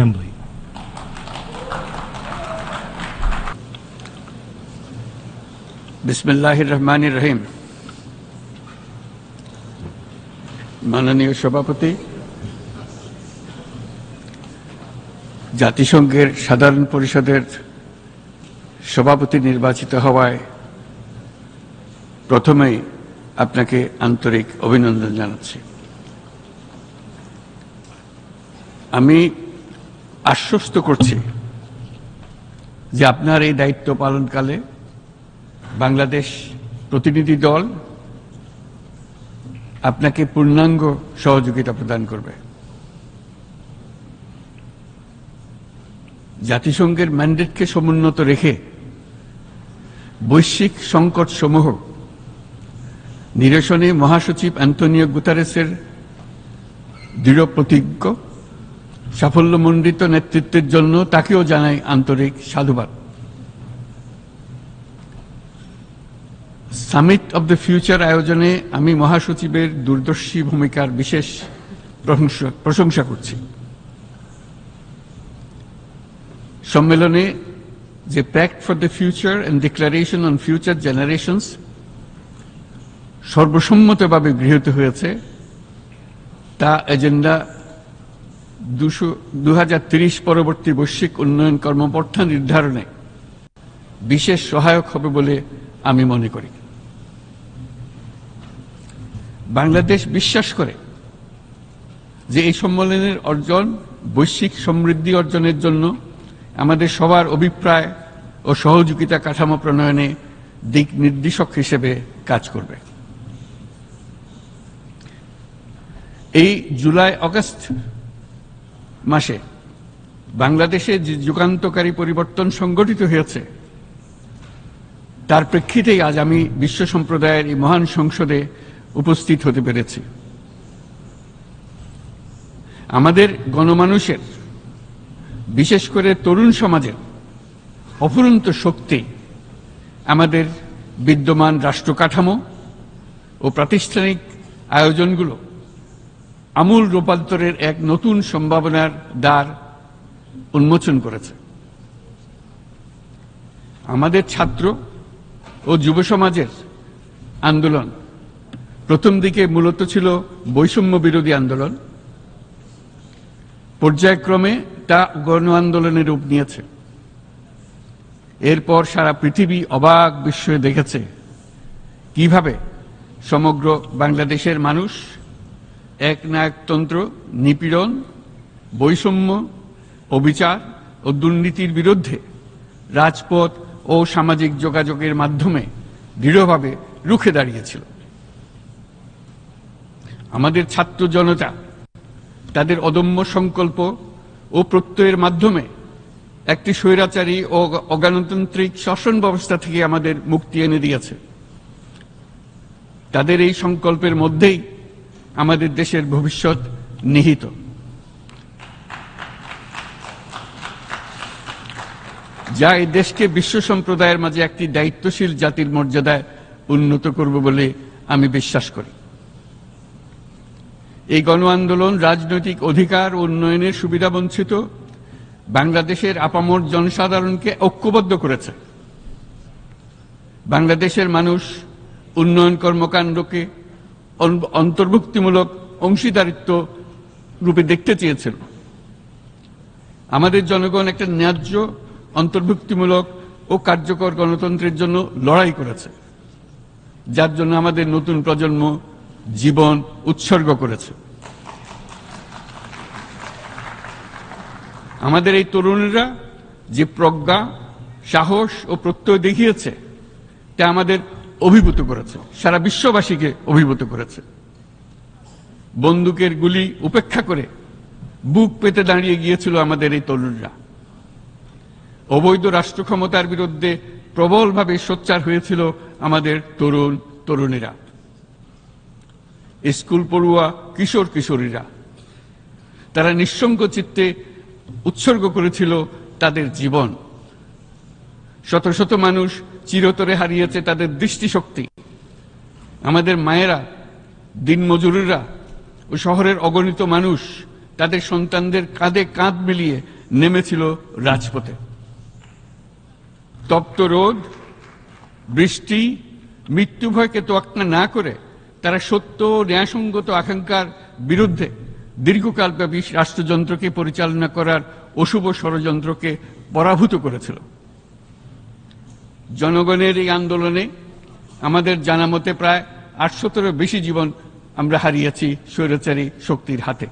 Assembly. বিসমিল্লাহির রহমান রহিম মাননীয় সভাপতি, জাতিসংঘের সাধারণ পরিষদের সভাপতি নির্বাচিত হওয়ায় প্রথমেই আপনাকে আন্তরিক অভিনন্দন জানাচ্ছি আমি আশ্বস্ত করছি যে আপনার এই দায়িত্ব পালনকালে বাংলাদেশ প্রতিনিধি দল আপনাকে পূর্ণাঙ্গ সহযোগিতা প্রদান করবে। জাতিসংঘের ম্যান্ডেটকে সমুন্নত রেখে বৈশ্বিক সংকট সমূহ নিরসনে মহাসচিব অ্যান্টনিও গুতারেসের দৃঢ় প্রতিজ্ঞ সাফল্যমণ্ডিত নেতৃত্বের জন্য তাকেও জানাই আন্তরিক সাধুবাদ। সামিট অব দ্য ফিউচার আয়োজনে আমি মহাসচিবের দূরদর্শী ভূমিকার বিশেষ প্রশংসা- করছি। সম্মেলনে যে pact for the future and declaration on future generations সর্বসম্মতভাবে গৃহীত হয়েছে, তা এজেন্ডা দুশো দু পরবর্তী বৈশ্বিক উন্নয়ন কর্মপন্থা নির্ধারণে বিশেষ সহায়ক হবে বলে আমি মনে করি। বাংলাদেশ বিশ্বাস করে যে এই সম্মেলনের অর্জন, বৈশ্বিক সমৃদ্ধি অর্জনের জন্য আমাদের সবার অভিপ্রায় ও সহযোগিতা কাঠামো প্রণয়নে দিক নির্দেশক হিসেবে কাজ করবে। এই জুলাই আগস্ট মাসে। বাংলাদেশে যে যুগান্তকারী পরিবর্তন সংগঠিত হয়েছে, তার প্রেক্ষিতেই আজ আমি বিশ্ব সম্প্রদায়ের এই মহান সংসদে উপস্থিত হতে পেরেছি। আমাদের গণমানুষের, বিশেষ করে তরুণ সমাজের অফুরন্ত শক্তি, আমাদের বিদ্যমান রাষ্ট্র কাঠামো ও প্রাতিষ্ঠানিক আয়োজনগুলো আমূল রূপান্তরের এক নতুন সম্ভাবনার দ্বার উন্মোচন করেছে। আমাদের ছাত্র ও যুব সমাজের আন্দোলন প্রথম দিকে মূলত ছিল বৈষম্য বিরোধী আন্দোলন। পর্যায়ক্রমে তা গণ আন্দোলনের রূপ নিয়েছে। এরপর সারা পৃথিবী অবাক বিস্ময়ে দেখেছে কীভাবে সমগ্র বাংলাদেশের মানুষ একনায়কতন্ত্র, নিপীড়ন, বৈষম্য, অবিচার ও দুর্নীতির বিরুদ্ধে রাজপথ ও সামাজিক যোগাযোগের মাধ্যমে দৃঢ়ভাবে রুখে দাঁড়িয়েছিল। আমাদের ছাত্র জনতা তাদের অদম্য সংকল্প ও প্রত্যয়ের মাধ্যমে একটি স্বৈরাচারী ও অগণতান্ত্রিক শাসন ব্যবস্থা থেকে আমাদের মুক্তি এনে দিয়েছে। তাদের এই সংকল্পের মধ্যেই আমাদের দেশের ভবিষ্যৎ নিহিত। যা এই দেশকে বিশ্ব সম্প্রদায়ের মাঝে একটি দায়িত্বশীল জাতির মর্যাদায় উন্নত করবে বলে আমি বিশ্বাস করি। এই গণ আন্দোলন রাজনৈতিক অধিকার উন্নয়নের সুবিধা বঞ্চিত বাংলাদেশের আপামর জনসাধারণকে ঐক্যবদ্ধ করেছে। বাংলাদেশের মানুষ উন্নয়ন কর্মকাণ্ডকে অন্তর্ভুক্তিমূলক অংশীদারিত্ব রূপে দেখতে চেয়েছিল আমাদের জনগণ একটা ন্যায্য, অন্তর্ভুক্তিমূলক ও কার্যকর গণতন্ত্রের জন্য লড়াই করেছে, যার জন্য আমাদের নতুন প্রজন্ম জীবন উৎসর্গ করেছে। আমাদের এই তরুণীরা যে প্রজ্ঞা, সাহস ও প্রত্যয় দেখিয়েছে, তা আমাদের অভিভূত করেছে। সারা বিশ্ববাসীকে অভিভূত করেছে। বন্দুকের গুলি উপেক্ষা করে বুক পেতে দাঁড়িয়ে গিয়েছিল আমাদের এই তরুণরা। অবৈধ রাষ্ট্র ক্ষমতার বিরুদ্ধে প্রবলভাবে সোচ্চার হয়েছিল আমাদের তরুণ তরুণীরা। স্কুল পড়ুয়া কিশোর কিশোরীরা, তারা নিঃসঙ্গ চিত্তে উৎসর্গ করেছিল তাদের জীবন। শত শত মানুষ চিরতরে হারিয়েছে তাদের দৃষ্টিশক্তি। আমাদের মায়েরা, দিনমজুরিরা ও শহরের অগণিত মানুষ তাদের সন্তানদের কাঁধে কাঁধ মিলিয়ে নেমেছিল রাজপথে। তপ্ত রোদ, বৃষ্টি, মৃত্যু ভয়কে তোয়াক্কা না করে তারা সত্য ন্যায়সঙ্গত আকাঙ্ক্ষার বিরুদ্ধে দীর্ঘকালব্যাপী রাষ্ট্রযন্ত্রকে পরিচালনা করার অশুভ ষড়যন্ত্রকে পরাভূত করেছিল। জনগণের এই আন্দোলনে আমাদের জানা মতে প্রায় আটশোতেরও বেশি জীবন আমরা হারিয়েছি স্বৈরাচারী শক্তির হাতে।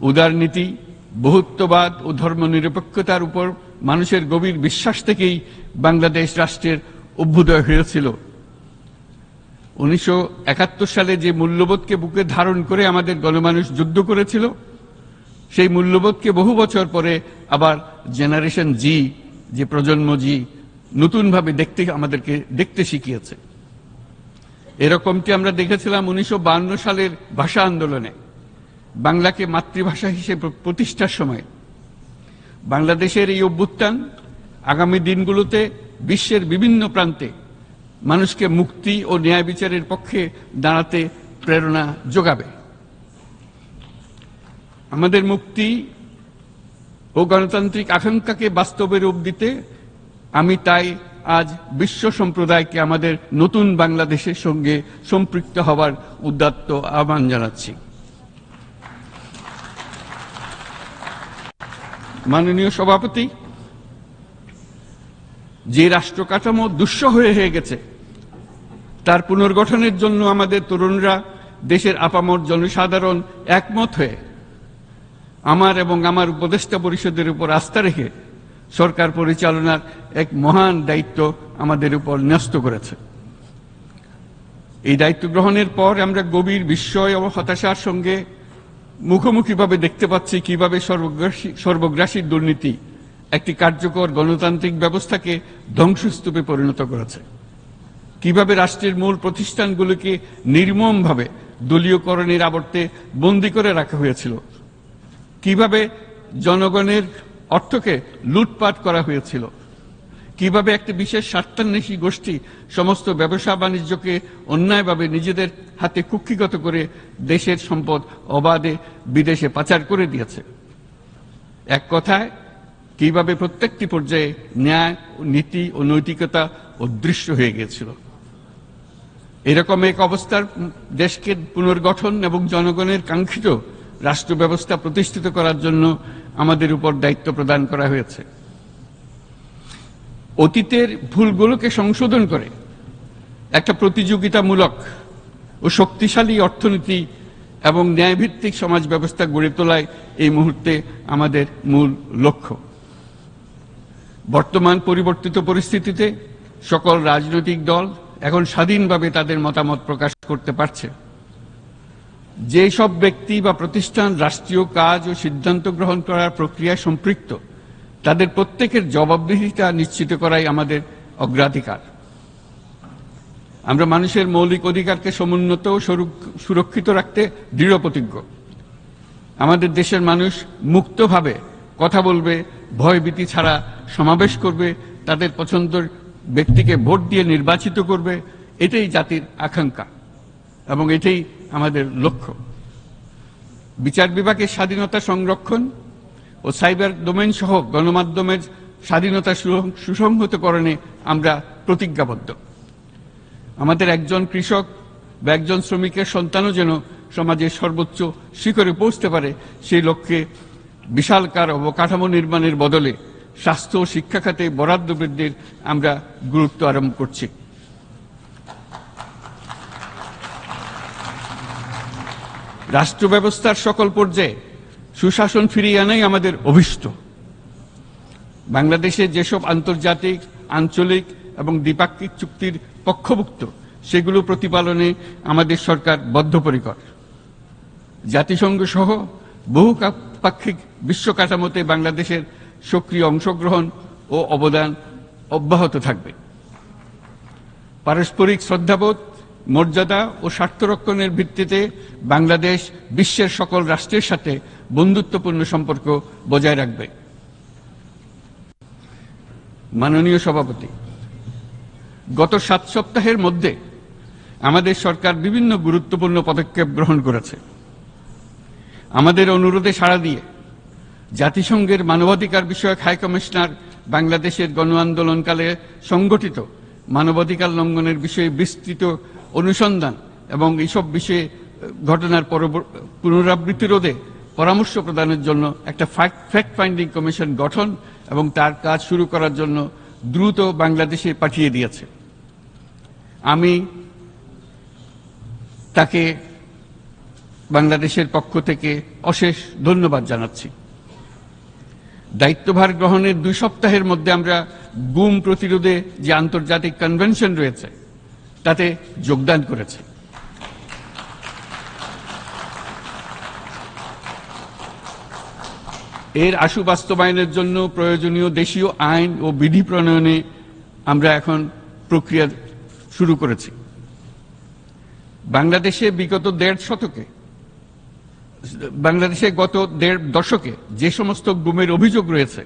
উদারনীতি বহুত্ববাদ ও ধর্মনিরপেক্ষতার উপর মানুষের গভীর বিশ্বাস থেকেই বাংলাদেশ রাষ্ট্রের অভ্যুদয় হয়েছিল। উনিশশো একাত্তর সালে যে মূল্যবোধকে বুকে ধারণ করে আমাদের গণমানুষ যুদ্ধ করেছিল, সেই মূল্যবোধকে বহু বছর পরে আবার জেনারেশন জি, যে প্রজন্ম জি নতুনভাবে দেখতে আমাদেরকে দেখতে শিখিয়েছে। এরকমটি আমরা দেখেছিলাম উনিশশো সালের ভাষা আন্দোলনে, বাংলাকে মাতৃভাষা হিসেবে প্রতিষ্ঠার সময়। বাংলাদেশের এই অভ্যুত্থান আগামী দিনগুলোতে বিশ্বের বিভিন্ন প্রান্তে মানুষকে মুক্তি ও ন্যায় বিচারের পক্ষে দাঁড়াতে প্রেরণা যোগাবে। আমাদের মুক্তি ও গণতান্ত্রিক আকাঙ্ক্ষাকে বাস্তবে রূপ দিতে আমি তাই আজ বিশ্ব সম্প্রদায়কে আমাদের নতুন বাংলাদেশের সঙ্গে সম্পৃক্ত হওয়ার উদ্যাত্ত আহ্বান জানাচ্ছি। মাননীয় সভাপতি, যে রাষ্ট্র কাঠামো দুঃসহ হয়ে হয়ে গেছে, তার পুনর্গঠনের জন্য আমাদের তরুণরা দেশের আপামর জনসাধারণ একমত হয়ে আমার এবং আমার উপদেষ্টা পরিষদের উপর আস্থা রেখে সরকার পরিচালনার এক মহান দায়িত্ব আমাদের উপর ন্যস্ত করেছে। এই দায়িত্ব গ্রহণের পর আমরা গভীর বিস্ময় ও হতাশার সঙ্গে মুখোমুখিভাবে দেখতে পাচ্ছি কীভাবে সর্বগ্রাসী সর্বগ্রাসী দুর্নীতি একটি কার্যকর গণতান্ত্রিক ব্যবস্থাকে ধ্বংসস্তূপে পরিণত করেছে। কীভাবে রাষ্ট্রের মূল প্রতিষ্ঠানগুলোকে নির্মমভাবে দলীয়করণের আবর্তে বন্দী করে রাখা হয়েছিল। কীভাবে জনগণের অর্থকে লুটপাট করা হয়েছিল। কীভাবে একটি বিশেষ স্বার্থান্বেষী গোষ্ঠী সমস্ত ব্যবসা বাণিজ্যকে অন্যায়ভাবে নিজেদের হাতে কুক্ষিগত করে দেশের সম্পদ অবাধে বিদেশে পাচার করে দিয়েছে। এক কথায়, কীভাবে প্রত্যেকটি পর্যায়ে ন্যায়, নীতি ও নৈতিকতা অদৃশ্য হয়ে গিয়েছিল। এরকম এক অবস্থার দেশকে পুনর্গঠন এবং জনগণের কাঙ্ক্ষিত রাষ্ট্র ব্যবস্থা প্রতিষ্ঠিত করার জন্য আমাদের উপর দায়িত্ব প্রদান করা হয়েছে। অতীতের ভুলগুলোকে সংশোধন করে একটা প্রতিযোগিতামূলক ও শক্তিশালী অর্থনীতি এবং ন্যায়ভিত্তিক সমাজ ব্যবস্থা গড়ে তোলায় এই মুহূর্তে আমাদের মূল লক্ষ্য। বর্তমান পরিবর্তিত পরিস্থিতিতে সকল রাজনৈতিক দল এখন স্বাধীনভাবে তাদের মতামত প্রকাশ করতে পারছে। যে সব ব্যক্তি বা প্রতিষ্ঠান রাষ্ট্রীয় কাজ ও সিদ্ধান্ত গ্রহণ করার প্রক্রিয়ায় সম্পৃক্ত, তাদের প্রত্যেকের জবাবদিহিতা নিশ্চিত করাই আমাদের অগ্রাধিকার। আমরা মানুষের মৌলিক অধিকারকে সমুন্নত ও সুরক্ষিত রাখতে দৃঢ় প্রতিজ্ঞ। আমাদের দেশের মানুষ মুক্তভাবে কথা বলবে, ভয়ভীতি ছাড়া সমাবেশ করবে, তাদের পছন্দের ব্যক্তিকে ভোট দিয়ে নির্বাচিত করবে, এটাই জাতির আকাঙ্ক্ষা। এবং এটাই আমাদের লক্ষ্য। বিচার বিভাগের স্বাধীনতা সংরক্ষণ ও সাইবার ডোমেন সহ গণমাধ্যমের স্বাধীনতা সুসংহতকরণে আমরা প্রতিজ্ঞাবদ্ধ। আমাদের একজন কৃষক বা একজন শ্রমিকের সন্তানও যেন সমাজের সর্বোচ্চ শিখরে পৌঁছতে পারে, সেই লক্ষ্যে বিশালকার অবকাঠামো নির্মাণের বদলে স্বাস্থ্য ও শিক্ষা খাতে বরাদ্দ বৃদ্ধির আমরা গুরুত্ব আরম্ভ করছি। রাষ্ট্র ব্যবস্থার সকল পর্যায়ে সুশাসন ফিরিয়ে আনাই আমাদের অভিষ্ট। বাংলাদেশে যেসব আন্তর্জাতিক, আঞ্চলিক এবং দ্বিপাক্ষিক চুক্তির পক্ষভুক্ত, সেগুলো প্রতিপালনে আমাদের সরকার বদ্ধপরিকর। জাতিসংঘ সহ বহু পাক্ষিক বিশ্ব কাঠামোতে বাংলাদেশের সক্রিয় অংশগ্রহণ ও অবদান অব্যাহত থাকবে। পারস্পরিক শ্রদ্ধাবোধ মর্যাদা ও স্বার্থরক্ষণের ভিত্তিতে বাংলাদেশ বিশ্বের সকল রাষ্ট্রের সাথে বন্ধুত্বপূর্ণ সম্পর্ক বজায় রাখবে। মাননীয় সভাপতি, গত সাত সপ্তাহের মধ্যে আমাদের সরকার বিভিন্ন গুরুত্বপূর্ণ পদক্ষেপ গ্রহণ করেছে। আমাদের অনুরোধে সাড়া দিয়ে জাতিসংঘের মানবাধিকার বিষয়ক হাই কমিশনার বাংলাদেশের গণ আন্দোলনকালে সংগঠিত মানবাধিকার লঙ্ঘনের বিষয়ে বিস্তৃত অনুসন্ধান এবং এইসব বিষয়ে ঘটনার পুনরাবৃত্তি রোধে পরামর্শ প্রদানের জন্য একটা ফ্যাক্ট ফাইন্ডিং কমিশন গঠন এবং তার কাজ শুরু করার জন্য দ্রুত বাংলাদেশে পাঠিয়ে দিয়েছে। আমি তাকে বাংলাদেশের পক্ষ থেকে অশেষ ধন্যবাদ জানাচ্ছি। দায়িত্বভার গ্রহণের দুই সপ্তাহের মধ্যে আমরা গুম প্রতিরোধে যে আন্তর্জাতিক কনভেনশন রয়েছে তাতে যোগদান করেছে। এর আশু বাস্তবায়নের জন্য প্রয়োজনীয় দেশীয় আইন ও বিধি প্রণয়নে আমরা এখন প্রক্রিয়া শুরু করেছি। বাংলাদেশে বিগত দেড় শতকে, বাংলাদেশে গত দেড় দশকে যে সমস্ত গুমের অভিযোগ রয়েছে,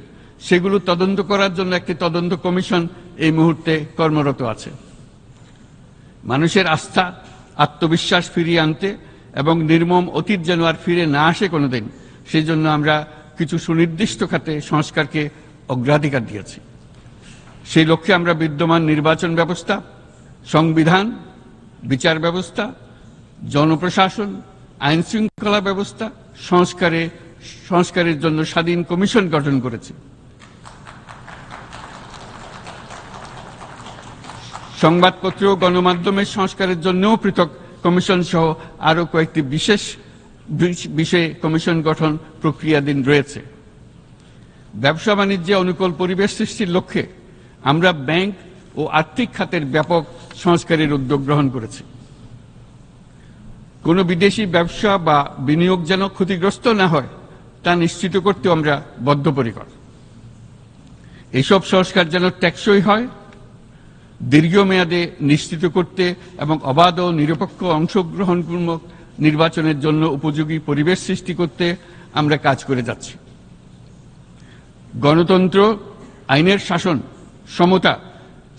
সেগুলো তদন্ত করার জন্য একটি তদন্ত কমিশন এই মুহূর্তে কর্মরত আছে। মানুষের আস্থা, আত্মবিশ্বাস ফিরিয়ে আনতে এবং নির্মম অতীত যেন আর ফিরে না আসে কোনোদিন সেই জন্য আমরা কিছু সুনির্দিষ্ট খাতে সংস্কারকে অগ্রাধিকার দিয়েছি। সেই লক্ষ্যে আমরা বিদ্যমান নির্বাচন ব্যবস্থা, সংবিধান, বিচার ব্যবস্থা, জনপ্রশাসন আইন শৃঙ্খলা ব্যবস্থা, সংস্কারে, সংস্কারের জন্য স্বাধীন কমিশন গঠন করেছে। সংবাদপত্র ও গণমাধ্যমের সংস্কারের জন্যও পৃথক কমিশন সহ আরও কয়েকটি বিশেষ বিষ- বিষয়ে কমিশন গঠন প্রক্রিয়াধীন রয়েছে। ব্যবসা বাণিজ্যে অনুকূল পরিবেশ সৃষ্টির লক্ষ্যে আমরা ব্যাংক ও আর্থিক খাতের ব্যাপক সংস্কারের উদ্যোগ গ্রহণ করেছি। কোনো বিদেশি ব্যবসা বা বিনিয়োগ যেন ক্ষতিগ্রস্ত না হয়, তা নিশ্চিত করতে আমরা বদ্ধপরিকর। এসব সংস্কার যেন টেকসই হয় দীর্ঘমেয়াদে নিশ্চিত করতে এবং অবাধ ও নিরপেক্ষ অংশগ্রহণপূর্বক নির্বাচনের জন্য উপযোগী পরিবেশ সৃষ্টি করতে আমরা কাজ করে যাচ্ছি। গণতন্ত্র, আইনের শাসন, সমতা,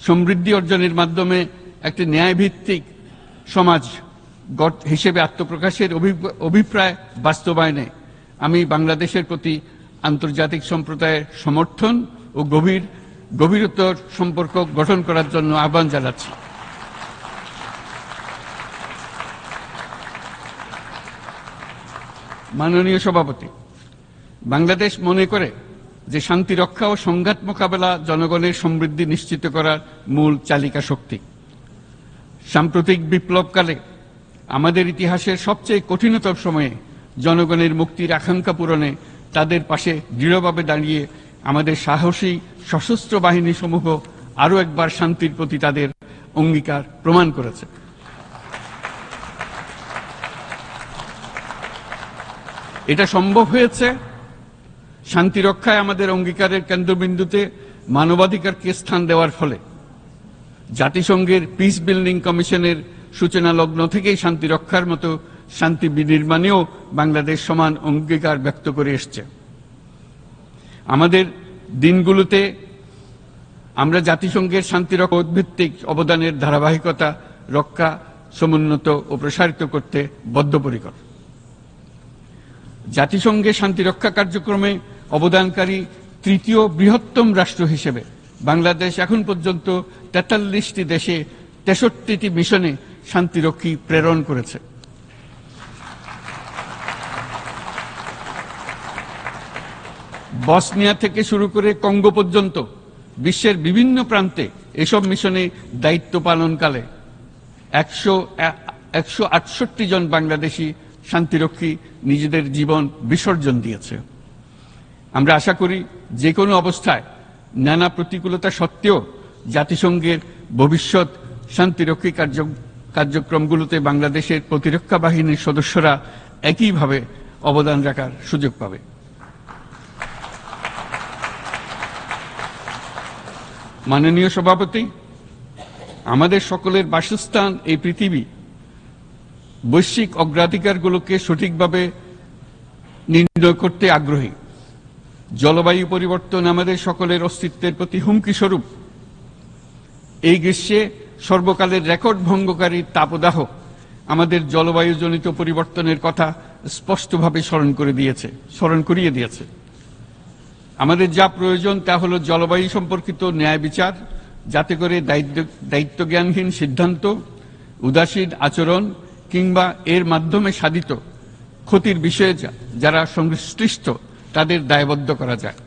সমৃদ্ধি অর্জনের মাধ্যমে একটি ন্যায়ভিত্তিক সমাজ হিসেবে আত্মপ্রকাশের অভিপ্রায় বাস্তবায়নে আমি বাংলাদেশের প্রতি আন্তর্জাতিক সম্প্রদায়ের সমর্থন ও গভীর গভীরতর সম্পর্ক গঠন করার জন্য আহ্বান জানাচ্ছি। মাননীয় সভাপতি, বাংলাদেশ মনে করে যে শান্তি রক্ষা ও সংঘাত মোকাবেলা জনগণের সমৃদ্ধি নিশ্চিত করার মূল চালিকা শক্তি। সাম্প্রতিক বিপ্লবকালে আমাদের ইতিহাসের সবচেয়ে কঠিনতম সময়ে জনগণের মুক্তির আকাঙ্ক্ষা পূরণে তাদের পাশে দৃঢ়ভাবে দাঁড়িয়ে আমাদের সাহসী সশস্ত্র বাহিনী সমূহ আরও একবার শান্তির প্রতি তাদের অঙ্গীকার প্রমাণ করেছে। এটা সম্ভব হয়েছে শান্তি রক্ষায় আমাদের অঙ্গীকারের কেন্দ্রবিন্দুতে মানবাধিকারকে স্থান দেওয়ার ফলে। জাতিসংঘের পিস বিল্ডিং কমিশনের সূচনা লগ্ন থেকেই শান্তি রক্ষার মতো শান্তি বিনির্মাণেও বাংলাদেশ সমান অঙ্গীকার ব্যক্ত করে এসছে। আমাদের দিনগুলোতে আমরা জাতিসংঘের শান্তিরক্ষা ভিত্তিক অবদানের ধারাবাহিকতা, রক্ষা, সমুন্নত ও প্রসারিত করতে বদ্ধপরিকর। জাতিসংঘের শান্তিরক্ষা কার্যক্রমে অবদানকারী তৃতীয় বৃহত্তম রাষ্ট্র হিসেবে বাংলাদেশ এখন পর্যন্ত তেতাল্লিশটি দেশে তেষট্টিটি মিশনে শান্তিরক্ষী প্রেরণ করেছে। বসনিয়া থেকে শুরু করে কঙ্গো পর্যন্ত বিশ্বের বিভিন্ন প্রান্তে এসব মিশনে দায়িত্ব পালনকালে একশো একশো আটষট্টি জন বাংলাদেশি শান্তিরক্ষী নিজেদের জীবন বিসর্জন দিয়েছে। আমরা আশা করি যে কোনো অবস্থায় নানা প্রতিকূলতা সত্ত্বেও জাতিসংঘের ভবিষ্যৎ শান্তিরক্ষী কার্য, কার্যক্রমগুলোতে বাংলাদেশের প্রতিরক্ষা বাহিনীর সদস্যরা একইভাবে অবদান রাখার সুযোগ পাবে। মাননীয় সভাপতি, আমাদের সকলের বাসস্থান এই পৃথিবী। বৈশ্বিক অগ্রাধিকারগুলোকে সঠিকভাবে নির্ণয় করতে আগ্রহী। জলবায়ু পরিবর্তন আমাদের সকলের অস্তিত্বের প্রতি হুমকি স্বরূপ। এই গ্রীষ্মে সর্বকালের রেকর্ড ভঙ্গকারী তাপদাহ আমাদের জলবায়ুজনিত পরিবর্তনের কথা স্পষ্টভাবে স্মরণ করে দিয়েছে, স্মরণ করিয়ে দিয়েছে। আমাদের যা প্রয়োজন তা হলো জলবায়ু সম্পর্কিত ন্যায় বিচার, যাতে করে দায়িত্ব, দায়িত্বজ্ঞানহীন সিদ্ধান্ত, উদাসীন আচরণ, কিংবা এর মাধ্যমে সাধিত ক্ষতির বিষয়ে যারা সংশ্লিষ্ট, তাদের দায়বদ্ধ করা যায়।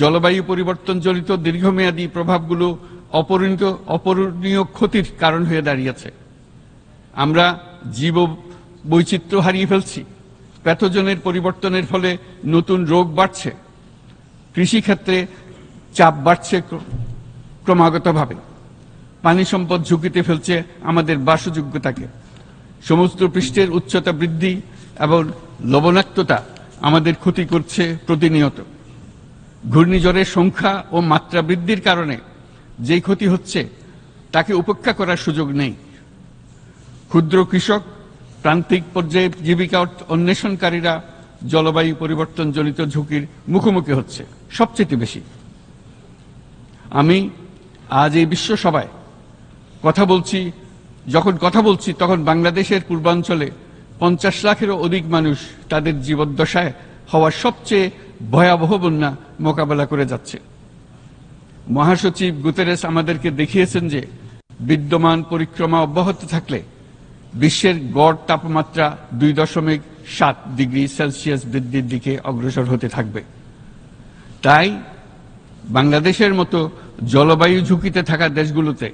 জলবায়ু পরিবর্তন জনিত দীর্ঘমেয়াদী প্রভাবগুলো অপরিণত, অপরণীয় ক্ষতির কারণ হয়ে দাঁড়িয়েছে। আমরা জীব বৈচিত্র্য হারিয়ে ফেলছি। প্যাথোজনের পরিবর্তনের ফলে নতুন রোগ বাড়ছে। কৃষিক্ষেত্রে চাপ বাড়ছে ক্রমাগতভাবে। পানি সম্পদ ঝুঁকিতে ফেলছে আমাদের বাসযোগ্যতাকে। সমুদ্র পৃষ্ঠের উচ্চতা বৃদ্ধি এবং লবণাক্ততা আমাদের ক্ষতি করছে প্রতিনিয়ত। ঘূর্ণিঝড়ের সংখ্যা ও মাত্রা বৃদ্ধির কারণে যেই ক্ষতি হচ্ছে, তাকে উপেক্ষা করার সুযোগ নেই। ক্ষুদ্র কৃষক, প্রান্তিক পর্যায়ে জীবিকা অন্বেষণকারীরা জলবায়ু পরিবর্তন জনিত ঝুঁকির মুখোমুখি হচ্ছে। সবচেয়ে বেশি। আমি আজ এই বিশ্ব সভায় কথা বলছি, যখন কথা বলছি তখন বাংলাদেশের পূর্বাঞ্চলে পঞ্চাশ লাখেরও অধিক মানুষ তাদের জীবদ্দশায় হওয়ার সবচেয়ে ভয়াবহ বন্যা মোকাবেলা করে যাচ্ছে। মহাসচিব গুতেরেস আমাদেরকে দেখিয়েছেন যে বিদ্যমান পরিক্রমা অব্যাহত থাকলে বিশ্বের গড় তাপমাত্রা দুই দশমিক সাত ডিগ্রি সেলসিয়াস বৃদ্ধির দিকে অগ্রসর হতে থাকবে। তাই বাংলাদেশের মতো জলবায়ু ঝুঁকিতে থাকা দেশগুলোতে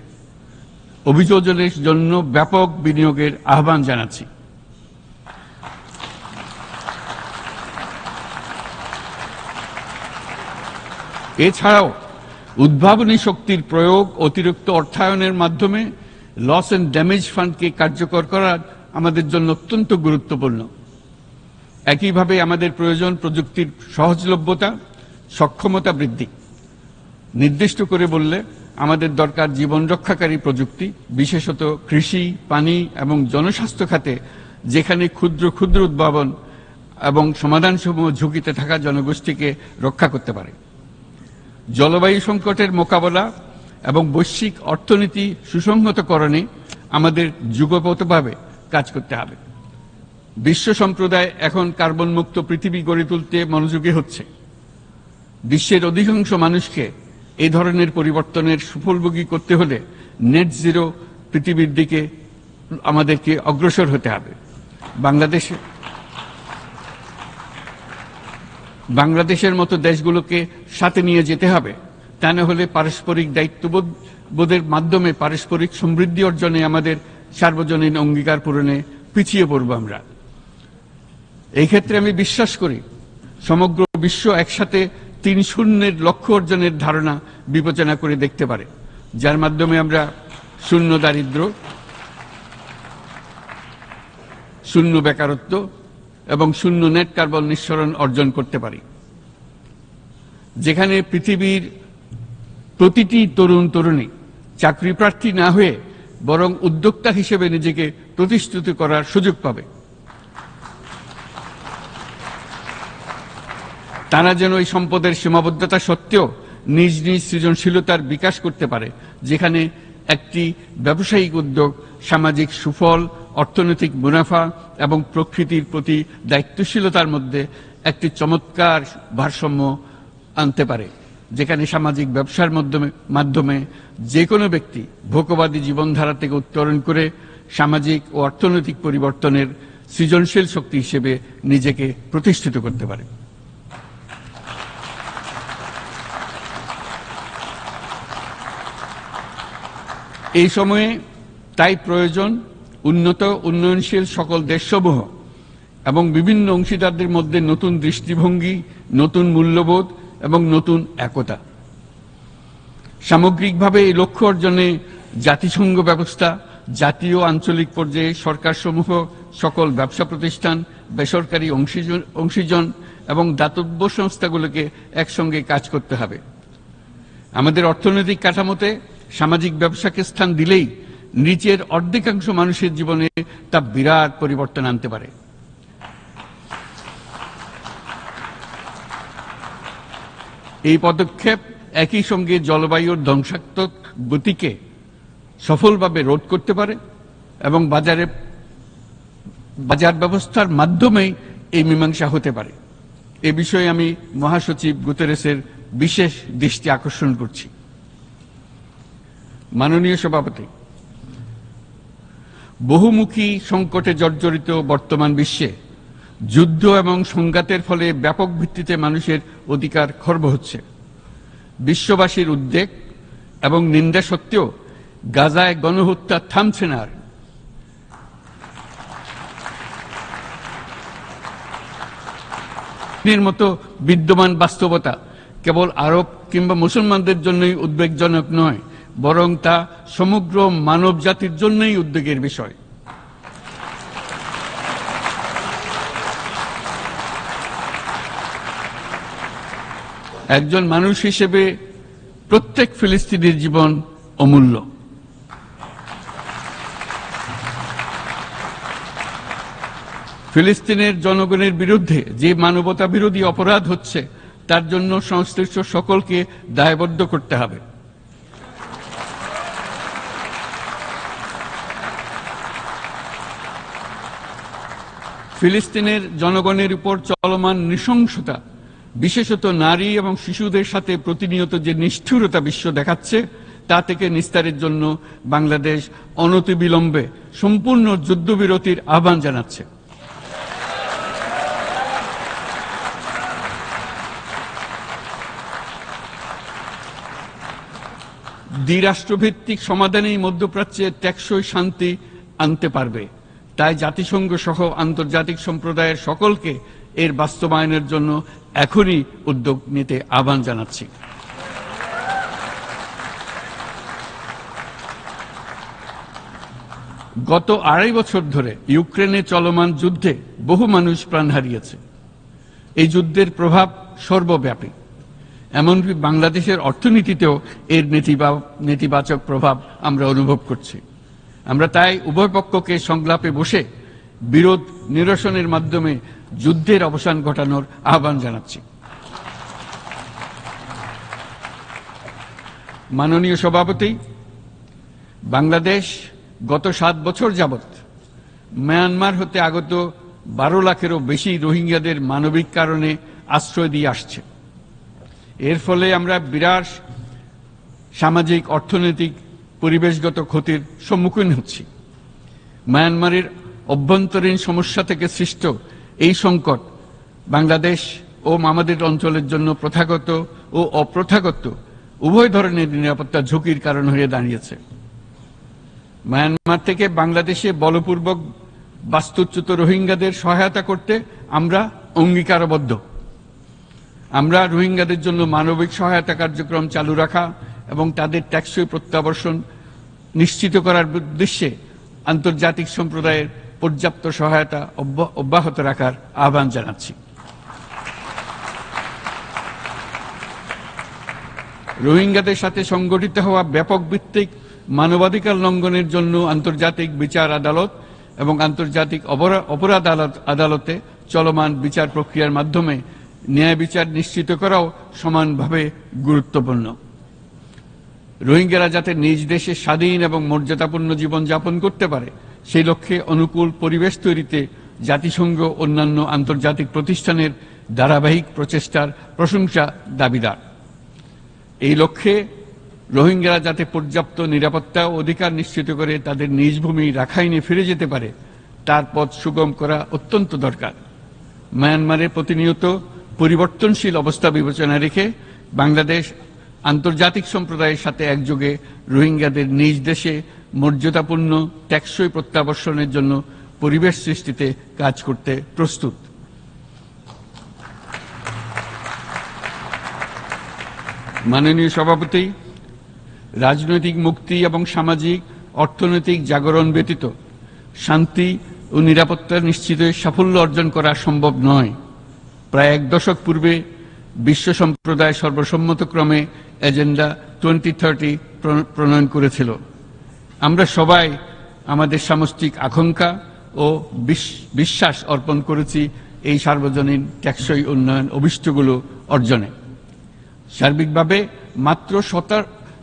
অভিযোজনের জন্য ব্যাপক বিনিয়োগের আহ্বান জানাচ্ছি। এছাড়াও উদ্ভাবনী শক্তির প্রয়োগ অতিরিক্ত অর্থায়নের মাধ্যমে লস অ্যান্ড ড্যামেজ ফান্ডকে কার্যকর করা আমাদের জন্য অত্যন্ত গুরুত্বপূর্ণ। একইভাবে আমাদের প্রয়োজন প্রযুক্তির সহজলভ্যতা সক্ষমতা বৃদ্ধি। নির্দিষ্ট করে বললে আমাদের দরকার জীবন রক্ষাকারী প্রযুক্তি, বিশেষত কৃষি, পানি এবং জনস্বাস্থ্য খাতে, যেখানে ক্ষুদ্র ক্ষুদ্র উদ্ভাবন এবং সমাধানসমূহ ঝুঁকিতে থাকা জনগোষ্ঠীকে রক্ষা করতে পারে। জলবায়ু সংকটের মোকাবেলা এবং বৈশ্বিক অর্থনীতি সুসংহতকরণে আমাদের যুগপতভাবে কাজ করতে হবে। বিশ্ব সম্প্রদায় এখন কার্বন মুক্ত পৃথিবী গড়ে তুলতে মনোযোগী হচ্ছে। বিশ্বের অধিকাংশ মানুষকে এই ধরনের পরিবর্তনের সুফলভোগী করতে হলে নেট জিরো পৃথিবীর দিকে আমাদেরকে অগ্রসর হতে হবে। বাংলাদেশে বাংলাদেশের মতো দেশগুলোকে সাথে নিয়ে যেতে হবে। তা না হলে পারস্পরিক দায়িত্ববোধ বোধের মাধ্যমে পারস্পরিক সমৃদ্ধি অর্জনে আমাদের সার্বজনীন অঙ্গীকার পূরণে পিছিয়ে পড়ব আমরা। এই ক্ষেত্রে আমি বিশ্বাস করি, সমগ্র বিশ্ব একসাথে তিন শূন্যের লক্ষ্য অর্জনের ধারণা বিবেচনা করে দেখতে পারে। যার মাধ্যমে আমরা শূন্য দারিদ্র, শূন্য বেকারত্ব এবং শূন্য নেট কার্বন নিঃসরণ অর্জন করতে পারি। যেখানে পৃথিবীর প্রতিটি তরুণ তরুণী চাকরি প্রার্থী না হয়ে বরং উদ্যোক্তা হিসেবে নিজেকে প্রতিষ্ঠিত করার সুযোগ পাবে। তারা যেন এই সম্পদের সীমাবদ্ধতা সত্ত্বেও নিজ নিজ সৃজনশীলতার বিকাশ করতে পারে, যেখানে একটি ব্যবসায়িক উদ্যোগ, সামাজিক সুফল, অর্থনৈতিক মুনাফা এবং প্রকৃতির প্রতি দায়িত্বশীলতার মধ্যে একটি চমৎকার ভারসাম্য আনতে পারে, যেখানে সামাজিক ব্যবসার মাধ্যমে মাধ্যমে যে কোনো ব্যক্তি ভোগবাদী জীবনধারা থেকে উত্তরণ করে সামাজিক ও অর্থনৈতিক পরিবর্তনের সৃজনশীল শক্তি হিসেবে নিজেকে প্রতিষ্ঠিত করতে পারে। এই সময়ে তাই প্রয়োজন উন্নত, উন্নয়নশীল সকল দেশসমূহ এবং বিভিন্ন অংশীদারদের মধ্যে নতুন দৃষ্টিভঙ্গি, নতুন মূল্যবোধ এবং নতুন একতা। সামগ্রিকভাবে এই লক্ষ্য অর্জনে জাতিসংঘ ব্যবস্থা, জাতীয় আঞ্চলিক পর্যায়ে সরকারসমূহ, সকল ব্যবসা প্রতিষ্ঠান, বেসরকারি অংশীজন এবং দাতব্য সংস্থাগুলোকে একসঙ্গে কাজ করতে হবে। আমাদের অর্থনৈতিক কাঠামোতে সামাজিক ব্যবসাকে স্থান দিলেই নিচের অর্ধেকাংশ মানুষের জীবনে তা বিরাট পরিবর্তন আনতে পারে। এই পদক্ষেপ একই সঙ্গে জলবায়ুর ধ্বংসাত্মক গতিকে সফলভাবে রোধ করতে পারে এবং বাজারে বাজার ব্যবস্থার মাধ্যমেই এই মীমাংসা হতে পারে। এ বিষয়ে আমি মহাসচিব গুতেরেসের বিশেষ দৃষ্টি আকর্ষণ করছি। মাননীয় সভাপতি, বহুমুখী সংকটে জর্জরিত বর্তমান বিশ্বে যুদ্ধ এবং সংঘাতের ফলে ব্যাপক ভিত্তিতে মানুষের অধিকার খর্ব হচ্ছে। বিশ্ববাসীর উদ্বেগ এবং নিন্দা সত্ত্বেও গাজায় গণহত্যা থামছে না আর। মতো বিদ্যমান বাস্তবতা কেবল আরব কিংবা মুসলমানদের জন্যই উদ্বেগজনক নয় বরং তা সমগ্র মানব জাতির জন্যই উদ্বেগের বিষয়। একজন মানুষ হিসেবে প্রত্যেক ফিলিস্তিনির জীবন অমূল্য। ফিলিস্তিনের জনগণের বিরুদ্ধে যে মানবতা বিরোধী অপরাধ হচ্ছে, তার জন্য সংশ্লিষ্ট সকলকে দায়বদ্ধ করতে হবে। ফিলিস্তিনের জনগণের উপর চলমান নৃশংসতা, বিশেষত নারী এবং শিশুদের সাথে প্রতিনিয়ত যে নিষ্ঠুরতা বিশ্ব দেখাচ্ছে, তা থেকে নিস্তারের জন্য বাংলাদেশ অনতিবিলম্বে সম্পূর্ণ যুদ্ধবিরতির আহ্বান জানাচ্ছে। দ্বিরাষ্ট্রভিত্তিক সমাধানেই মধ্যপ্রাচ্যে টেকসই শান্তি আনতে পারবে। তাই জাতিসংঘ সহ আন্তর্জাতিক সম্প্রদায়ের সকলকে এর বাস্তবায়নের জন্য এখনই উদ্যোগ নিতে আহ্বান জানাচ্ছি। গত আড়াই বছর ধরে ইউক্রেনে চলমান যুদ্ধে বহু মানুষ প্রাণ হারিয়েছে। এই যুদ্ধের প্রভাব সর্বব্যাপী। এমনকি বাংলাদেশের অর্থনীতিতেও এর নেতিবাচক প্রভাব আমরা অনুভব করছি। আমরা তাই উভয় পক্ষকে সংলাপে বসে বিরোধ নিরসনের মাধ্যমে যুদ্ধের অবসান ঘটানোর আহ্বান জানাচ্ছি। মাননীয় সভাপতি, বাংলাদেশ গত সাত বছর যাবৎ মায়ানমার হতে আগত বারো লাখেরও বেশি রোহিঙ্গাদের মানবিক কারণে আশ্রয় দিয়ে আসছে। এর ফলে আমরা বিরাট সামাজিক, অর্থনৈতিক পরিবেশগত ক্ষতির সম্মুখীন হচ্ছি। মায়ানমারের অভ্যন্তরীণ সমস্যা থেকে সৃষ্ট এই সংকট বাংলাদেশ ও আমাদের অঞ্চলের জন্য প্রথাগত ও অপ্রথাগত উভয় ধরনের নিরাপত্তা ঝুঁকির কারণ হয়ে দাঁড়িয়েছে। মায়ানমার থেকে বাংলাদেশে বলপূর্বক বাস্তুচ্যুত রোহিঙ্গাদের সহায়তা করতে আমরা অঙ্গীকারবদ্ধ। আমরা রোহিঙ্গাদের জন্য মানবিক সহায়তা কার্যক্রম চালু রাখা এবং তাদের ট্যাক্সই প্রত্যাবর্ষণ নিশ্চিত করার উদ্দেশ্যে আন্তর্জাতিক সম্প্রদায়ের পর্যাপ্ত সহায়তা অব্যাহত রাখার আহ্বান জানাচ্ছি। রোহিঙ্গাদের সাথে সংগঠিত হওয়া ব্যাপক ভিত্তিক মানবাধিকার লঙ্ঘনের জন্য আন্তর্জাতিক বিচার আদালত এবং আন্তর্জাতিক অপরাধ আদালতে চলমান বিচার প্রক্রিয়ার মাধ্যমে ন্যায় বিচার নিশ্চিত করাও সমানভাবে গুরুত্বপূর্ণ। রোহিঙ্গারা যাতে নিজ দেশে স্বাধীন এবং মর্যাদাপূর্ণ জীবন যাপন করতে পারে, সেই লক্ষ্যে অনুকূল পরিবেশ তৈরিতে জাতিসংঘ অন্যান্য আন্তর্জাতিক প্রতিষ্ঠানের ধারাবাহিক প্রচেষ্টার প্রশংসা দাবিদার। এই লক্ষ্যে রোহিঙ্গারা যাতে পর্যাপ্ত নিরাপত্তা ও অধিকার নিশ্চিত করে তাদের নিজ ভূমি রাখাইনে ফিরে যেতে পারে, তার পথ সুগম করা অত্যন্ত দরকার। মায়ানমারের প্রতিনিয়ত পরিবর্তনশীল অবস্থা বিবেচনা রেখে বাংলাদেশ আন্তর্জাতিক সম্প্রদায়ের সাথে একযোগে রোহিঙ্গাদের নিজ দেশে মর্যাদাপূর্ণ টেকসই প্রত্যাবর্ষণের জন্য পরিবেশ সৃষ্টিতে কাজ করতে প্রস্তুত। মাননীয় সভাপতি, রাজনৈতিক মুক্তি এবং সামাজিক, অর্থনৈতিক জাগরণ ব্যতীত শান্তি ও নিরাপত্তা নিশ্চিতে সাফল্য অর্জন করা সম্ভব নয়। প্রায় এক দশক পূর্বে বিশ্ব সম্প্রদায় সর্বসম্মতক্রমে এজেন্ডা টোয়েন্টি থার্টি প্রণয়ন করেছিল। আমরা সবাই আমাদের সামষ্টিক আকাঙ্ক্ষা ও বিশ্বাস অর্পণ করেছি এই সার্বজনীন টেকসই উন্নয়ন অভিষ্টগুলো অর্জনে। সার্বিকভাবে মাত্র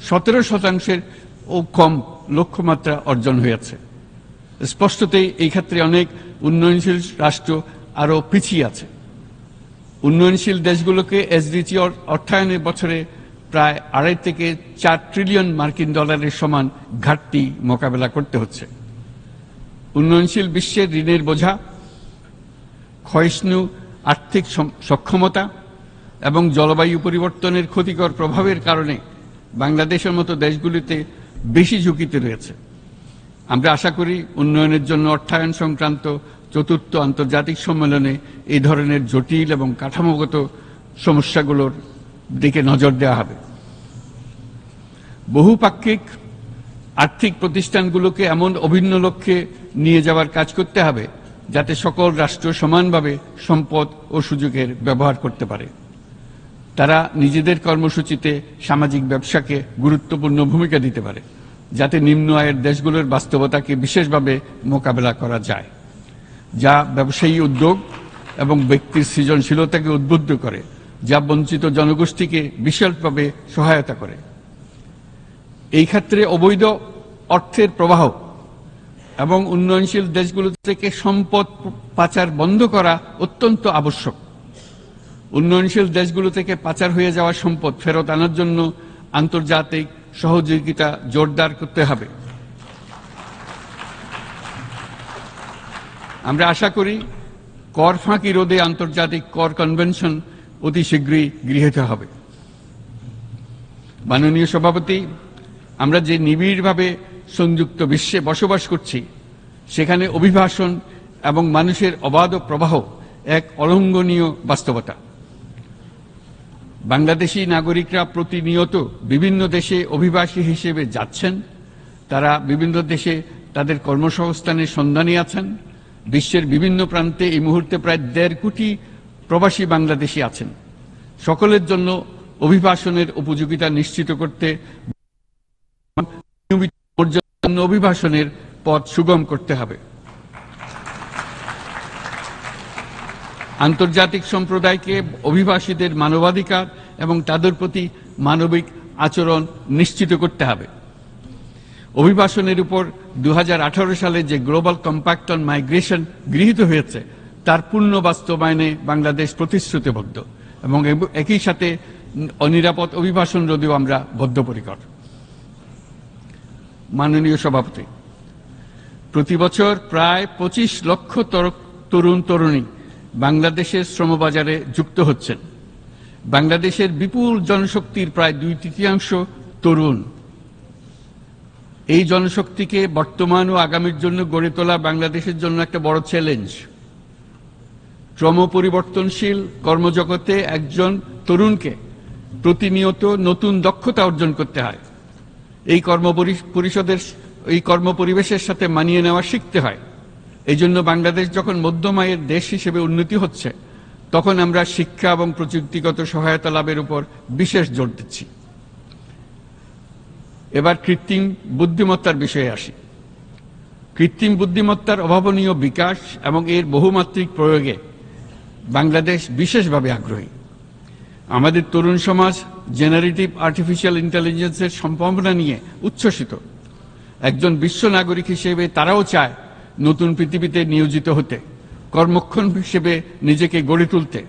সতেরো শতাংশের ও কম লক্ষ্যমাত্রা অর্জন হয়েছে। স্পষ্টতেই এই ক্ষেত্রে অনেক উন্নয়নশীল রাষ্ট্র আরও পিছিয়ে আছে। উন্নয়নশীল দেশগুলোকে এসডিজি অর্থায়নের বছরে প্রায় আড়াই থেকে চার ট্রিলিয়ন মার্কিন ডলারের সমান ঘাটতি মোকাবেলা করতে হচ্ছে। উন্নয়নশীল বিশ্বের ঋণের বোঝা, ক্ষয়িষ্ণু আর্থিক সক্ষমতা এবং জলবায়ু পরিবর্তনের ক্ষতিকর প্রভাবের কারণে বাংলাদেশের মতো দেশগুলিতে বেশি ঝুঁকিতে রয়েছে। আমরা আশা করি উন্নয়নের জন্য অর্থায়ন সংক্রান্ত চতুর্থ আন্তর্জাতিক সম্মেলনে এই ধরনের জটিল এবং কাঠামোগত সমস্যাগুলোর দিকে নজর দেওয়া হবে। বহুপাক্ষিক আর্থিক প্রতিষ্ঠানগুলোকে এমন অভিন্ন লক্ষ্যে নিয়ে যাওয়ার কাজ করতে হবে, যাতে সকল রাষ্ট্র সমানভাবে সম্পদ ও সুযোগের ব্যবহার করতে পারে। তারা নিজেদের কর্মসূচিতে সামাজিক ব্যবসাকে গুরুত্বপূর্ণ ভূমিকা দিতে পারে, যাতে নিম্ন আয়ের দেশগুলোর বাস্তবতাকে বিশেষভাবে মোকাবেলা করা যায়, যা ব্যবসায়ী উদ্যোগ এবং ব্যক্তির সৃজনশীলতাকে উদ্বুদ্ধ করে। যা বঞ্চিত জনগোষ্ঠীকে বিশালভাবে সহায়তা করে। এই ক্ষেত্রে অবৈধ অর্থের প্রবাহ এবং উন্নয়নশীল দেশগুলো থেকে সম্পদ পাচার বন্ধ করা অত্যন্ত আবশ্যক। উন্নয়নশীল দেশগুলো থেকে পাচার হয়ে যাওয়া সম্পদ ফেরত আনার জন্য আন্তর্জাতিক সহযোগিতা জোরদার করতে হবে। আমরা আশা করি, কর ফাঁকি রোধে আন্তর্জাতিক কর কনভেনশন অতি শীঘ্রই গৃহীত হবে। মাননীয় সভাপতি, আমরা যে নিবিড়ভাবে সংযুক্ত বিশ্বে বসবাস করছি, সেখানে অভিভাষণ এবং মানুষের অবাধ প্রবাহ এক অলঙ্ঘনীয় বাস্তবতা। বাংলাদেশি নাগরিকরা প্রতিনিয়ত বিভিন্ন দেশে অভিবাসী হিসেবে যাচ্ছেন, তারা বিভিন্ন দেশে তাদের কর্মসংস্থানের সন্ধানে আছেন, বিশ্বের বিভিন্ন প্রান্তে এই মুহূর্তে প্রায় দেড় কোটি প্রবাসী বাংলাদেশি আছেন। সকলের জন্য অভিবাসনের উপযোগিতা নিশ্চিত করতে অভিবাসনের পথ সুগম করতে হবে। আন্তর্জাতিক সম্প্রদায়কে অভিবাসীদের মানবাধিকার এবং তাদের প্রতি মানবিক আচরণ নিশ্চিত করতে হবে। অভিবাসনের উপর দু হাজার আঠারো সালে যে গ্লোবাল কম্প্যাক্ট অন মাইগ্রেশন গৃহীত হয়েছে তার পূর্ণ বাস্তবায়নে বাংলাদেশ প্রতিশ্রুতিবদ্ধ এবং একই সাথে অনিরাপদ অভিবাসন রোধেও আমরা বদ্ধপরিকর। মাননীয় সভাপতি, প্রতি বছর প্রায় পঁচিশ লক্ষ তরুণ তরুণী বাংলাদেশের শ্রমবাজারে যুক্ত হচ্ছেন। বাংলাদেশের বিপুল জনশক্তির প্রায় দুই তৃতীয়াংশ তরুণ। এই জনশক্তিকে বর্তমান ও আগামীর জন্য গড়ে তোলা বাংলাদেশের জন্য একটা বড় চ্যালেঞ্জ ক্রম পরিবর্তনশীল কর্মজগতে একজন তরুণকে প্রতিনিয়ত নতুন দক্ষতা অর্জন করতে হয়। এই কর্ম পরিষদের এই কর্ম পরিবেশের সাথে মানিয়ে নেওয়া শিখতে হয়। এই জন্য বাংলাদেশ যখন মধ্যমায়ের দেশ হিসেবে উন্নতি হচ্ছে, তখন আমরা শিক্ষা এবং প্রযুক্তিগত সহায়তা লাভের উপর বিশেষ জোর দিচ্ছি। এবার কৃত্রিম বুদ্ধিমত্তার বিষয়ে আসি। কৃত্রিম বুদ্ধিমত্তার অভাবনীয় বিকাশ এবং এর বহুমাত্রিক প্রয়োগে বাংলাদেশ বিশেষভাবে আগ্রহী। আমাদের তরুণ সমাজ জেনারেটিভ আর্টিফিশিয়াল ইন্টেলিজেন্সের সম্ভাবনা নিয়ে উচ্ছ্বসিত। একজন বিশ্ব নাগরিক হিসেবে তারাও চায় নতুন পৃথিবীতে নিয়োজিত হতে। কর্মক্ষণ হিসেবে নিজেকে গড়ে তুলতে।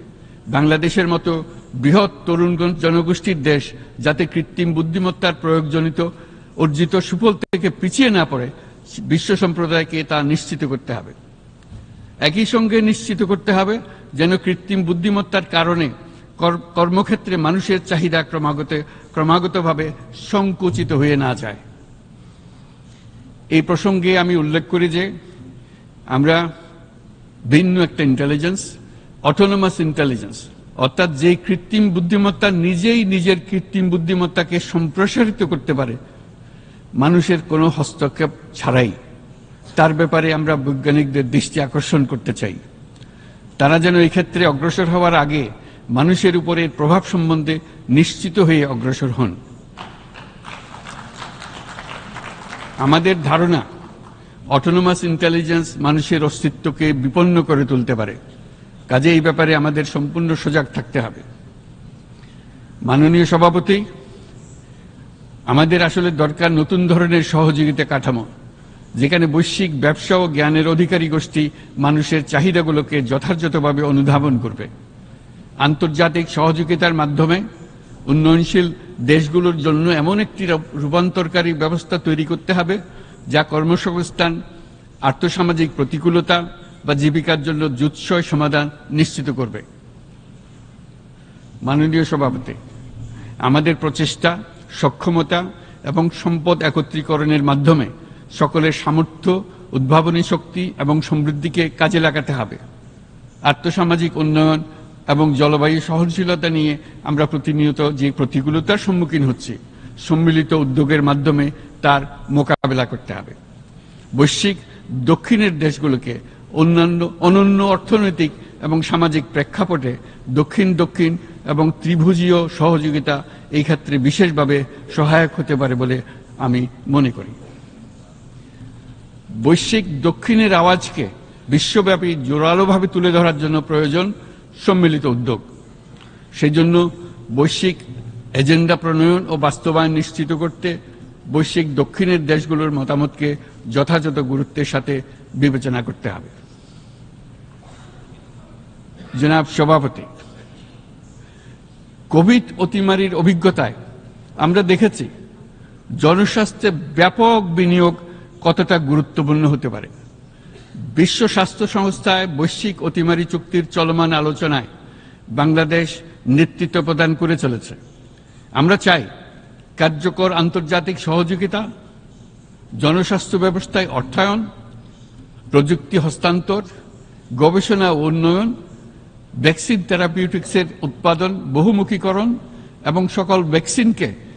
বাংলাদেশের মতো বৃহৎ তরুণ জনগোষ্ঠীর দেশ যাতে কৃত্রিম বুদ্ধিমত্তার প্রয়োগজনিত, অর্জিত সুফল থেকে পিছিয়ে না পড়ে, বিশ্ব সম্প্রদায়কে তা নিশ্চিত করতে হবে। একই সঙ্গে নিশ্চিত করতে হবে যেন কৃত্রিম বুদ্ধিমত্তার কারণে কর্মক্ষেত্রে মানুষের চাহিদা ক্রমাগত ক্রমাগতভাবে সংকুচিত হয়ে না যায়। এই প্রসঙ্গে আমি উল্লেখ করি যে আমরা ভিন্ন একটা ইন্টেলিজেন্স অটোনোমাস ইন্টেলিজেন্স অর্থাৎ যে কৃত্রিম বুদ্ধিমত্তা নিজেই নিজের কৃত্রিম বুদ্ধিমত্তাকে সম্প্রসারিত করতে পারে, মানুষের কোনো হস্তক্ষেপ ছাড়াই। তার ব্যাপারে আমরা বৈজ্ঞানিকদের দৃষ্টি আকর্ষণ করতে চাই। তারা যেন ক্ষেত্রে অগ্রসর হওয়ার আগে মানুষের উপরে প্রভাব সম্বন্ধে নিশ্চিত হয়ে অগ্রসর হন। আমাদের ধারণা অটোনোমাস ইন্টেলিজেন্স মানুষের অস্তিত্বকে বিপন্ন করে তুলতে পারে। কাজে এই ব্যাপারে আমাদের সম্পূর্ণ সজাগ থাকতে হবে। মাননীয় সভাপতি, আমাদের আসলে দরকার নতুন ধরনের সহযোগিতা কাঠামো। যেখানে বৈশ্বিক ব্যবসা ও জ্ঞানের অধিকারী গোষ্ঠী মানুষের চাহিদাগুলোকে যথাযথভাবে অনুধাবন করবে। আন্তর্জাতিক সহযোগিতার মাধ্যমে উন্নয়নশীল দেশগুলোর জন্য এমন একটি রূপান্তরকারী ব্যবস্থা তৈরি করতে হবে, যা কর্মসংস্থান, আর্থসামাজিক প্রতিকূলতা বা জীবিকার জন্য জুৎসয় সমাধান নিশ্চিত করবে। মাননীয় সভাপতি, আমাদের প্রচেষ্টা সক্ষমতা এবং সম্পদ একত্রীকরণের মাধ্যমে সকলের সামর্থ্য, উদ্ভাবনী শক্তি এবং সমৃদ্ধিকে কাজে লাগাতে হবে। আর্থসামাজিক উন্নয়ন এবং জলবায়ু সহনশীলতা নিয়ে আমরা প্রতিনিয়ত যে প্রতিকূলতার সম্মুখীন হচ্ছি, সম্মিলিত উদ্যোগের মাধ্যমে তার মোকাবেলা করতে হবে। বৈশ্বিক দক্ষিণের দেশগুলোকে অন্যান্য, অনন্য অর্থনৈতিক এবং সামাজিক প্রেক্ষাপটে দক্ষিণ দক্ষিণ এবং ত্রিভুজীয় সহযোগিতা এই ক্ষেত্রে বিশেষভাবে সহায়ক হতে পারে বলে আমি মনে করি। বৈশ্বিক দক্ষিণের আওয়াজকে বিশ্বব্যাপী জোরালোভাবে তুলে ধরার জন্য প্রয়োজন সম্মিলিত উদ্যোগ। সেই জন্য বৈশ্বিক এজেন্ডা প্রণয়ন ও বাস্তবায়ন নিশ্চিত করতে বৈশ্বিক দক্ষিণের দেশগুলোর মতামতকে যথাযথ গুরুত্বের সাথে বিবেচনা করতে হবে। জনাব সভাপতি, কোভিড অতিমারির অভিজ্ঞতায় আমরা দেখেছি, জনস্বাস্থ্যে ব্যাপক বিনিয়োগ কতটা গুরুত্বপূর্ণ হতে পারে? বিশ্ব স্বাস্থ্য সংস্থায় বৈশ্বিক অতিমারি চুক্তির চলমান আলোচনায় বাংলাদেশ নেতৃত্ব প্রদান করে চলেছে। আমরা চাই কার্যকর আন্তর্জাতিক সহযোগিতা, জনস্বাস্থ্য ব্যবস্থায় অর্থায়ন, প্রযুক্তি হস্তান্তর, গবেষণা ও উন্নয়ন, ভ্যাকসিন থেরাপিউটিক্সের উৎপাদন, বহুমুখীকরণ এবং সকল ভ্যাকসিনকে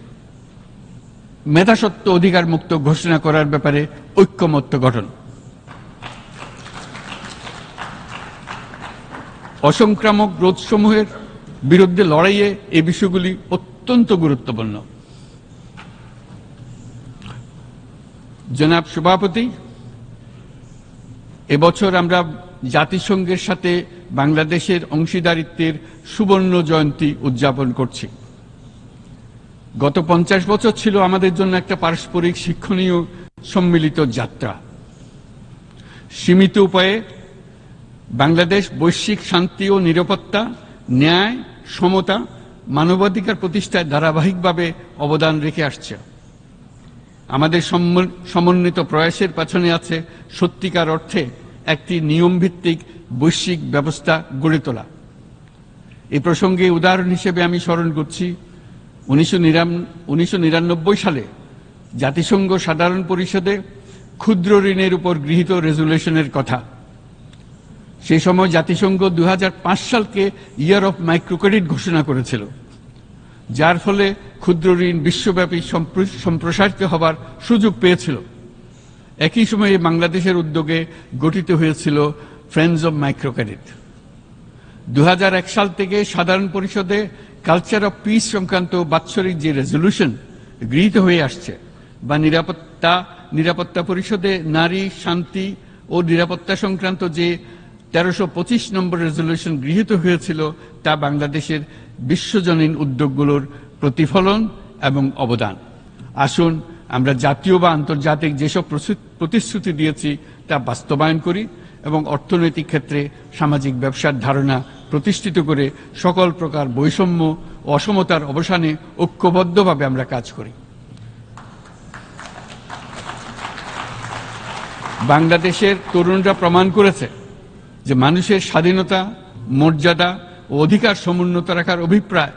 মেধাসত্ব অধিকার মুক্ত ঘোষণা করার ব্যাপারে ঐক্যমত্য গঠন। অসংক্রামক রোধসমূহের বিরুদ্ধে লড়াইয়ে এই বিষয়গুলি অত্যন্ত গুরুত্বপূর্ণ। জনাব সভাপতি, এবছর আমরা জাতিসংঘের সাথে বাংলাদেশের অংশীদারিত্বের সুবর্ণ জয়ন্তী উদযাপন করছি। গত পঞ্চাশ বছর ছিল আমাদের জন্য একটা পারস্পরিক শিক্ষণীয় সম্মিলিত যাত্রা। সীমিত উপায়ে বাংলাদেশ বৈশ্বিক শান্তি ও নিরাপত্তা, ন্যায়, সমতা, মানবাধিকার প্রতিষ্ঠায় ধারাবাহিকভাবে অবদান রেখে আসছে। আমাদের সমন্বিত প্রয়াসের পেছনে আছে সত্যিকার অর্থে একটি নিয়মভিত্তিক বৈশ্বিক ব্যবস্থা গড়ে তোলা। এই প্রসঙ্গে উদাহরণ হিসেবে আমি স্মরণ করছি উনিশশো সালে জাতিসংঘ সাধারণ পরিষদে ক্ষুদ্র ঋণের উপর গৃহীত রেজুলেশনের কথা। সেই সময় জাতিসংঘ দুহাজার পাঁচ সালকে ইয়ার অফ মাইক্রোক্রেডিট ঘোষণা করেছিল, যার ফলে ক্ষুদ্র ঋণ বিশ্বব্যাপী সম্প্রসারিত হবার সুযোগ পেয়েছিল। একই সময়ে বাংলাদেশের উদ্যোগে গঠিত হয়েছিল ফ্রেন্ডস অব মাইক্রোক্রেডিট। দু হাজার এক সাল থেকে সাধারণ পরিষদে কালচার অফ পিস সংক্রান্ত বাৎসরিক যে রেজলিউশন গৃহীত হয়ে আসছে, বা নিরাপত্তা নিরাপত্তা পরিষদে নারী, শান্তি ও নিরাপত্তা সংক্রান্ত যে তেরোশো পঁচিশ নম্বর রেজলিউশন গৃহীত হয়েছিল, তা বাংলাদেশের বিশ্বজনীন উদ্যোগগুলোর প্রতিফলন এবং অবদান। আসুন, আমরা জাতীয় বা আন্তর্জাতিক যেসব প্রতিশ্রুতি দিয়েছি, তা বাস্তবায়ন করি এবং অর্থনৈতিক ক্ষেত্রে সামাজিক ব্যবসার ধারণা প্রতিষ্ঠিত করে সকল প্রকার বৈষম্য অসমতার অবসানে ঐক্যবদ্ধভাবে আমরা কাজ করি। বাংলাদেশের তরুণরা প্রমাণ করেছে যে মানুষের স্বাধীনতা, মর্যাদা ও অধিকার সমুন্নত রাখার অভিপ্রায়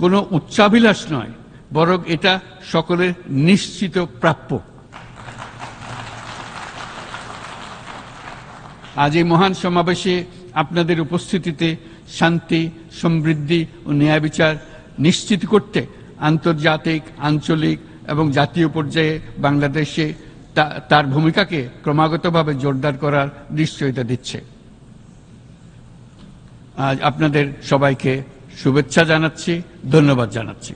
কোনো উচ্চাভিলাষ নয়, বরং এটা সকলের নিশ্চিত প্রাপ্য। আজ এই মহান সমাবেশে আপনাদের উপস্থিতিতে শান্তি, সমৃদ্ধি ও ন্যায় বিচার নিশ্চিত করতে আন্তর্জাতিক, আঞ্চলিক এবং জাতীয় পর্যায়ে বাংলাদেশে তার ভূমিকাকে ক্রমাগতভাবে জোরদার করার নিশ্চয়তা দিচ্ছে। আজ আপনাদের সবাইকে শুভেচ্ছা জানাচ্ছি, ধন্যবাদ জানাচ্ছি।